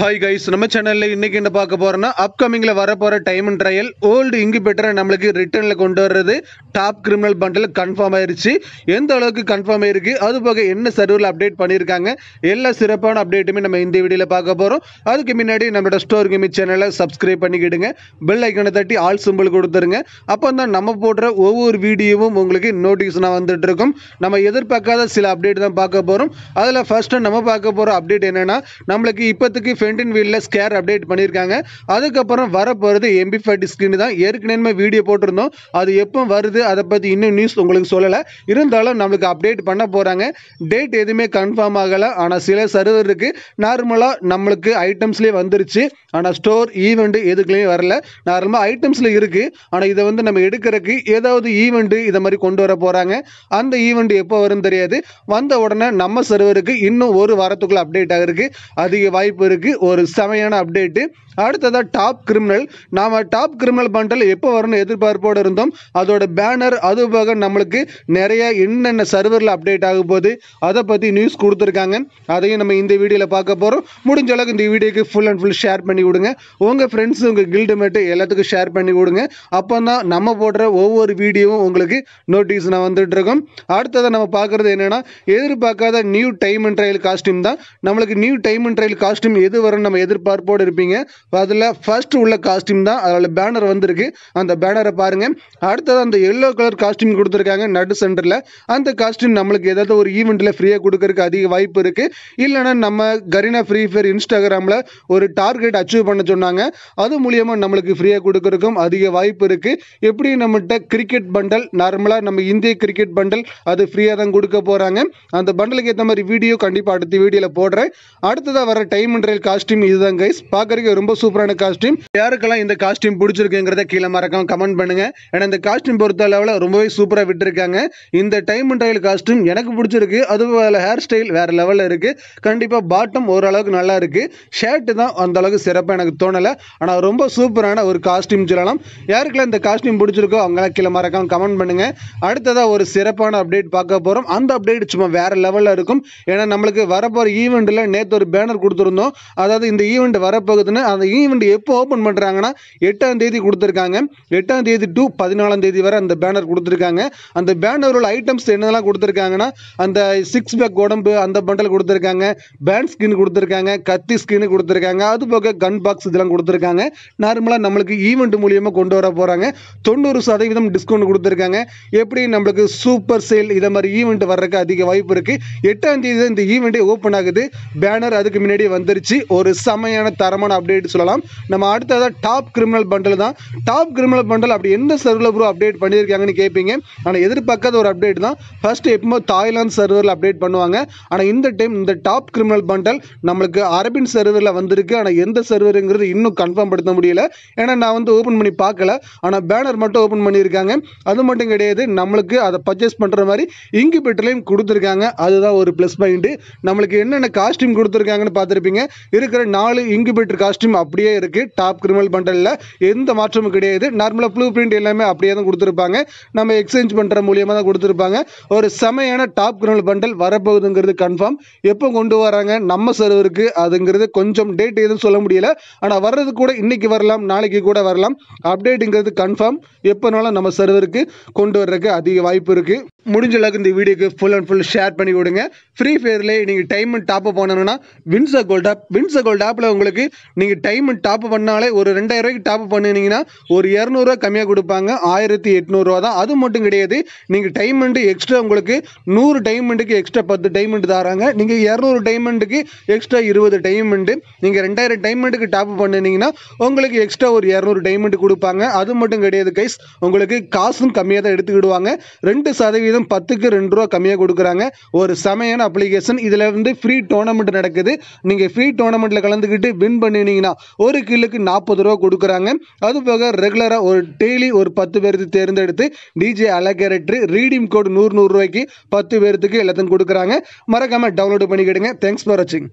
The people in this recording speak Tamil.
ஹாய் கைஸ் நம்ம சேனலில் இன்றைக்கி என்ன பார்க்க போகிறோன்னா அப்கமிங்கில் வரப்போகிற டைம் அண்ட் ட்ரையல் ஓல்டு இன்குபேட்டரை நம்மளுக்கு ரிட்டனில் கொண்டு வர்றது டாப் கிரிமினல் பண்டில் கன்ஃபார்ம் ஆயிருச்சு. எந்த அளவுக்கு கன்ஃபார்ம் ஆயிருக்கு அது போக என்ன சர்வரில் அப்டேட் பண்ணியிருக்காங்க எல்லா சிறப்பான அப்டேட்டுமே நம்ம இந்த வீடியோவில் பார்க்க போகிறோம் அதுக்கு முன்னாடி நம்மளோட ஸ்டோர் கேமி சேனலை சப்ஸ்கிரைப் பண்ணிக்கிடுங்க. பெல் ஐக்கனை தட்டி ஆல் சிம்பிள் கொடுத்துருங்க. அப்போ தான் நம்ம போடுற ஒவ்வொரு வீடியோவும் உங்களுக்கு நோட்டிஃபிகேஷனாக வந்துட்டு இருக்கும் நம்ம எதிர்பார்க்காத சில அப்டேட் தான் பார்க்க போகிறோம் அதில் ஃபஸ்ட்டு நம்ம பார்க்க போகிற அப்டேட் என்னென்னா நம்மளுக்கு இப்போதைக்கு ஃபென்டின் வீலில் ஸ்கேர் அப்டேட் பண்ணியிருக்காங்க. அதுக்கப்புறம் வரப்போகிறது எம்பி ஃபைவ் ஸ்கின் தான் ஏற்கனவே வீடியோ போட்டிருந்தோம். அது எப்போ வருது அதை பற்றி இன்னும் நியூஸ் உங்களுக்கு சொல்லலை. இருந்தாலும் நம்மளுக்கு அப்டேட் பண்ண போகிறாங்க டேட் எதுவுமே கன்ஃபார்ம் ஆகலை. ஆனால் சில சர்வர் இருக்குது நார்மலாக நம்மளுக்கு ஐட்டம்ஸ்லேயே வந்துருச்சு. ஆனால் ஸ்டோர் ஈவெண்ட்டு எதுக்குலேயும் வரல. நார்மலாக ஐட்டம்ஸில் இருக்குது ஆனால் இதை வந்து நம்ம எடுக்கிறதுக்கு ஏதாவது ஈவெண்ட்டு இதை மாதிரி கொண்டு வர போகிறாங்க அந்த ஈவெண்ட் எப்போ வரும்னு தெரியாது. வந்த உடனே நம்ம சர்வருக்கு இன்னும் ஒரு வாரத்துக்குள்ளே அப்டேட் ஆகிருக்கு அதிக வாய்ப்பு இருக்குது ஒரு செமையான அப்டேட்டு அடுத்ததாக டாப் கிரிமினல் நாம் டாப் கிரிமினல் பண்டல் எப்போ வரும்னு எதிர்பார்ப்போடு இருந்தோம். அதோட பேனர் அது போக நம்மளுக்கு நிறைய என்னென்ன சர்வரில் அப்டேட் ஆக போகுது அதை பற்றி நியூஸ் கொடுத்துருக்காங்க. அதையும் நம்ம இந்த வீடியோவில் பார்க்க போகிறோம் முடிஞ்ச அளவுக்கு இந்த வீடியோக்கு ஃபுல் அண்ட் ஃபுல் ஷேர் பண்ணி விடுங்க. உங்கள் ஃப்ரெண்ட்ஸ் உங்கள் கில்டு மேட்டு எல்லாத்துக்கும் ஷேர் பண்ணி விடுங்க. அப்போ தான் நம்ம போடுற ஒவ்வொரு வீடியோவும் உங்களுக்கு நோட்டீஸ் நான் வந்துட்டு அடுத்ததாக அடுத்ததை நம்ம பார்க்குறது என்னென்னா எதிர்பார்க்காத new time and trial costume தான். நம்மளுக்கு new time and trial costume எது வரும்னு நம்ம எதிர்பார்ப்போடு இருப்பீங்க. அதில் ஃபர்ஸ்ட் உள்ள காஸ்டியூம் தான் அதில் பேனர் வந்திருக்கு. அந்த பேனரை பாருங்க. அடுத்தது அந்த எல்லோ கலர் காஸ்டியூம் கொடுத்துருக்காங்க நடு சென்டரில் அந்த காஸ்டியூம் நம்மளுக்கு ஏதாவது ஒரு ஈவெண்ட்டில் ஃப்ரீயாக கொடுக்கறதுக்கு அதிக வாய்ப்பு இருக்குது இல்லைனா நம்ம கரீனா ஃப்ரீ ஃபயர் இன்ஸ்டாகிராமில் ஒரு டார்கெட் அச்சீவ் பண்ண சொன்னாங்க. அது மூலியமாக நம்மளுக்கு ஃப்ரீயாக கொடுக்கறதுக்கும் அதிக வாய்ப்பு இருக்குது எப்படி நம்மகிட்ட கிரிக்கெட் பண்டல் நார்மலாக நம்ம இந்திய கிரிக்கெட் பண்டல் அது ஃப்ரீயாக தான் கொடுக்க போகிறாங்க அந்த பண்டலுக்கு ஏற்ற மாதிரி வீடியோ கண்டிப்பாக அடுத்த வீடியோவில் போடுறேன். அடுத்ததாக வர டைம் இன்றைய காஸ்டியூம் இதுதான் கைஸ் பார்க்கறதுக்கு ரொம்ப சூப்பரான காஸ்டியூம் யாருக்கெல்லாம் இந்த காஸ்டியூம் பிடிச்சிருக்குங்கிறத கீழே மறக்காம கமெண்ட் பண்ணுங்க. ஏன்னா இந்த காஸ்டியூம் பொறுத்த அளவில் ரொம்பவே சூப்பராக விட்டுருக்காங்க. இந்த டைம் அண்ட் ரயில் காஸ்டியூம் எனக்கு பிடிச்சிருக்கு. அது ஹேர் ஸ்டைல் வேறு லெவலில் இருக்குது கண்டிப்பாக பாட்டம் ஓரளவுக்கு நல்லா இருக்குது ஷர்ட்டு தான் அந்த அளவுக்கு சிறப்பாக எனக்கு தோணலை. ஆனால் ரொம்ப சூப்பரான ஒரு காஸ்டியூம் சொல்லலாம். யாருக்கெல்லாம் இந்த காஸ்டியூம் பிடிச்சிருக்கோ அவங்களாம் கீழே மறக்காம கமெண்ட் பண்ணுங்க. அடுத்ததாக ஒரு சிறப்பான அப்டேட் பார்க்க போகிறோம் அந்த அப்டேட் சும்மா வேற லெவலில் இருக்கும். ஏன்னா நம்மளுக்கு வரப்போகிற ஈவெண்ட்டில் நேற்று ஒரு பேனர் கொடுத்துருந்தோம். அதாவது இந்த ஈவெண்ட் வரப்போகுதுன்னு அந்த ஈவெண்ட் எப்போ ஓப்பன் பண்ணுறாங்கன்னா எட்டாம் தேதி கொடுத்துருக்காங்க. எட்டாம் தேதி டு பதினாலாம் தேதி வரை அந்த பேனர் கொடுத்துருக்காங்க. அந்த பேனரோட ஐட்டம்ஸ் என்னெல்லாம் கொடுத்துருக்காங்கன்னா அந்த சிக்ஸ் பேக் உடம்பு அந்த பண்டல் கொடுத்துருக்காங்க. பேண்ட் ஸ்கின் கொடுத்துருக்காங்க கத்தி ஸ்கின் கொடுத்துருக்காங்க. அது போக கன் பாக்ஸ் இதெல்லாம் கொடுத்துருக்காங்க. நார்மலாக நம்மளுக்கு ஈவெண்ட் மூலியமாக கொண்டு வர போகிறாங்க தொண்ணூறு சதவீதம் டிஸ்கவுண்ட் கொடுத்துருக்காங்க. எப்படி நம்மளுக்கு சூப்பர் சேல் இதை மாதிரி ஈவெண்ட் வர்றதுக்கு அதிக வாய்ப்பு இருக்குது எட்டாம் தேதி தான் இந்த ஈவெண்ட்டே ஓப்பன் ஆகுது. பேனர் அதுக்கு முன்னாடி வந்துருச்சு. ஒரு செமையான தரமான அப்டேட் சொல்லலாம். நம்ம அடுத்ததாக டாப் கிரிமினல் பண்டல் தான். டாப் கிரிமினல் பண்டல் அப்படி எந்த சர்வரில் ப்ரோ அப்டேட் பண்ணியிருக்காங்கன்னு கேட்பீங்க ஆனால் எதிர்பார்க்காத ஒரு அப்டேட் தான். ஃபர்ஸ்ட் எப்போ தாய்லாந்து சர்வரில் அப்டேட் பண்ணுவாங்க. ஆனால் இந்த டைம் இந்த டாப் கிரிமினல் பண்டல் நம்மளுக்கு அரபின் சர்வரில் வந்திருக்கு. ஆனால் எந்த சர்வருங்கிறது இன்னும் கன்ஃபார்ம் படுத்த முடியல. ஏன்னா நான் வந்து ஓப்பன் பண்ணி பார்க்கல. ஆனால் பேனர் மட்டும் ஓப்பன் பண்ணியிருக்காங்க. அது மட்டும் கிடையாது. நம்மளுக்கு அதை பர்ச்சேஸ் பண்ணுற மாதிரி இன்குபேட்டர்லையும் கொடுத்துருக்காங்க. அதுதான் ஒரு ப்ளஸ் பாயிண்ட்டு நம்மளுக்கு என்னென்ன காஸ்டியூம் கொடுத்துருக்காங்கன்னு பார்த்துருப்பீங்க. இருக்கிற நாலு இன்குபேட்டர் காஸ்டியூம் அப்படியே இருக்குது டாப் கிரிமினல் பண்டலில் எந்த மாற்றமும் கிடையாது. நார்மலாக ப்ளூ பிரிண்ட் எல்லாமே அப்படியே தான் கொடுத்துருப்பாங்க. நம்ம எக்ஸ்சேஞ்ச் பண்ணுற மூலியமாக தான் கொடுத்துருப்பாங்க. ஒரு செமையான டாப் கிரிமினல் பண்டல் வரப்போகுதுங்கிறது கன்ஃபார்ம் எப்போ கொண்டு வராங்க? நம்ம சர்வருக்கு அதுங்கிறது கொஞ்சம் டேட் எதுவும் சொல்ல முடியல. ஆனால் வர்றது கூட இன்றைக்கி வரலாம் நாளைக்கு கூட வரலாம். அப்டேட்டுங்கிறது கன்ஃபார்ம் எப்போனாலும் நம்ம சர்வருக்கு கொண்டு வர்றதுக்கு அதிக வாய்ப்பு இருக்குது முடிஞ்ச அளவுக்கு இந்த வீடியோக்கு ஃபுல் அண்ட் ஃபுல் ஷேர் பண்ணி விடுங்க. ஃப்ரீ ஃபயர்லேயே நீங்கள் டைம் டாப் அப் பண்ணணும்னா வின்சர் கோல்ட் ஆப் வின்சர் கோல்ட் ஆப்பில் உங்களுக்கு நீங்கள் டைம் டாப் பண்ணாலே ஒரு ரெண்டாயிரம் ரூபாய்க்கு டாப் பண்ணினீங்கன்னா ஒரு இரநூறுவா கம்மியாக கொடுப்பாங்க. ஆயிரத்தி எட்நூறுவா தான். அது மட்டும் கிடையாது. நீங்கள் டைமண்ட்டு எக்ஸ்ட்ரா உங்களுக்கு நூறு டைமண்ட்டுக்கு எக்ஸ்ட்ரா பத்து டைமண்ட் தராங்க. நீங்கள் இரநூறு டைமண்ட்டுக்கு எக்ஸ்ட்ரா இருபது டைமண்ட்டு நீங்கள் ரெண்டாயிரம் டைமண்ட்டுக்கு டாப் பண்ணினீங்கன்னா உங்களுக்கு எக்ஸ்ட்ரா ஒரு இரநூறு டைமண்ட் கொடுப்பாங்க. அது மட்டும் கிடையாது கைஸ் உங்களுக்கு காசும் கம்மியாக தான் எடுத்துக்கிடுவாங்க. ரெண்டு சதவீதம் சதவீதம் பத்துக்கு ரெண்டு ரூபா கம்மியாக கொடுக்குறாங்க. ஒரு செமையான அப்ளிகேஷன் இதில் வந்து ஃப்ரீ டோர்னமெண்ட் நடக்குது. நீங்கள் ஃப்ரீ டோர்னமெண்ட்டில் கலந்துக்கிட்டு வின் பண்ணினீங்கன்னா ஒரு கில்லுக்கு நாற்பது ரூபா கொடுக்குறாங்க. அது போக ரெகுலராக ஒரு டெய்லி ஒரு பத்து பேருக்கு தேர்ந்தெடுத்து டிஜே அலகரேட்ரு ரீடிம் கோட் நூறு நூறுரூவாய்க்கு பத்து பேர்த்துக்கு எல்லாத்தையும் கொடுக்குறாங்க. மறக்காமல் டவுன்லோட் பண்ணிக்கிடுங்க. தேங்க்ஸ் ஃபார் வாட்சிங்